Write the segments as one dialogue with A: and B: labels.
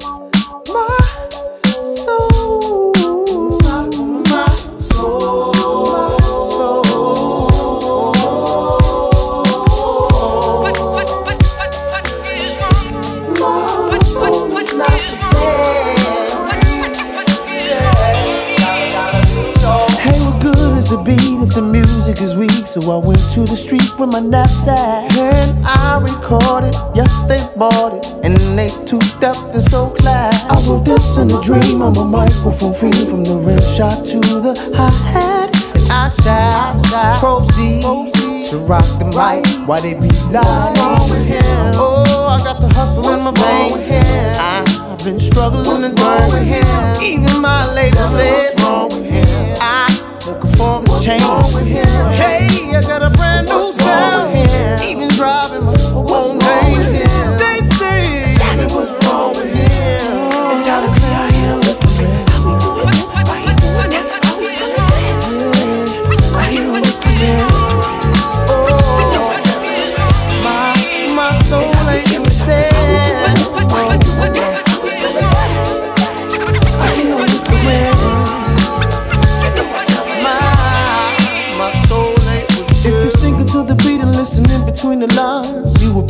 A: tomorrow. So I went to the street with my knapsack and I recorded. Yes, they bought it and they two stepped and so glad. I wrote this in a dream. I'm a microphone fiend from the rim shot to the hi hat. And I shall proceed to rock the right while they be live. wrong with him? Oh, I got the hustle in my veins. I've been struggling and with him. Even my lady says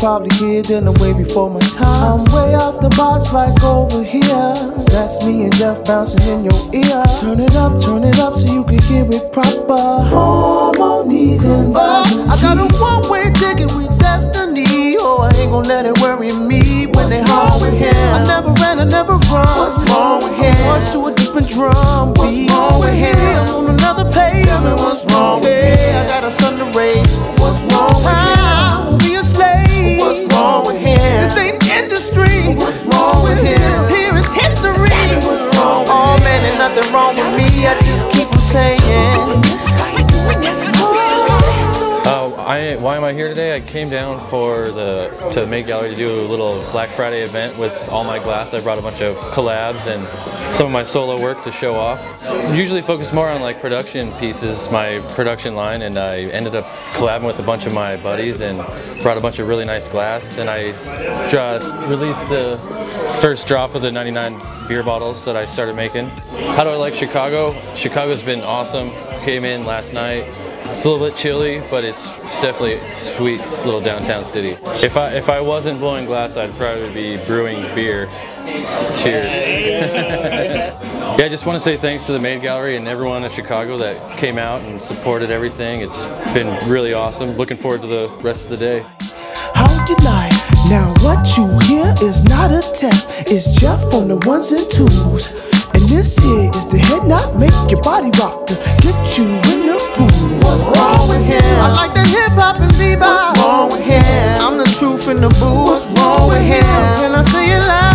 A: probably hear that I'm way before my time. I'm way out the box, like over here. That's me and Jeff bouncing in your ear. Turn it up, turn it up so you can hear it proper. Harmonies and vibes. I got a one way ticket with destiny. Oh, I ain't gonna let it worry me when they hard with him. I never ran, I never run. What's wrong with him? March to a different drum beat. What's wrong with him? I'm on another page. I just keep
B: on saying. Why am I here today? I came down for the to the Made Gallery to do a little Black Friday event with all my glass. I brought a bunch of collabs and some of my solo work to show off. Usually focus more on like production pieces, my production line, and I ended up collabing with a bunch of my buddies and brought a bunch of really nice glass. And I just released the first drop of the 99 beer bottles that I started making. How do I like Chicago? Chicago's been awesome. Came in last night. It's a little bit chilly, but it's, it's definitely a sweet little downtown city. If I if I wasn't blowing glass, I'd probably be brewing beer. Cheers. yeah, I just want to say thanks to the Made Gallery and everyone in Chicago that came out and supported everything. It's been really awesome. Looking forward to the rest of the day.
A: How you? Now what you hear is not a test. It's Jeff on the ones and twos. And this here is the head knot, make your body rock to wrong with him? Can I say it loud?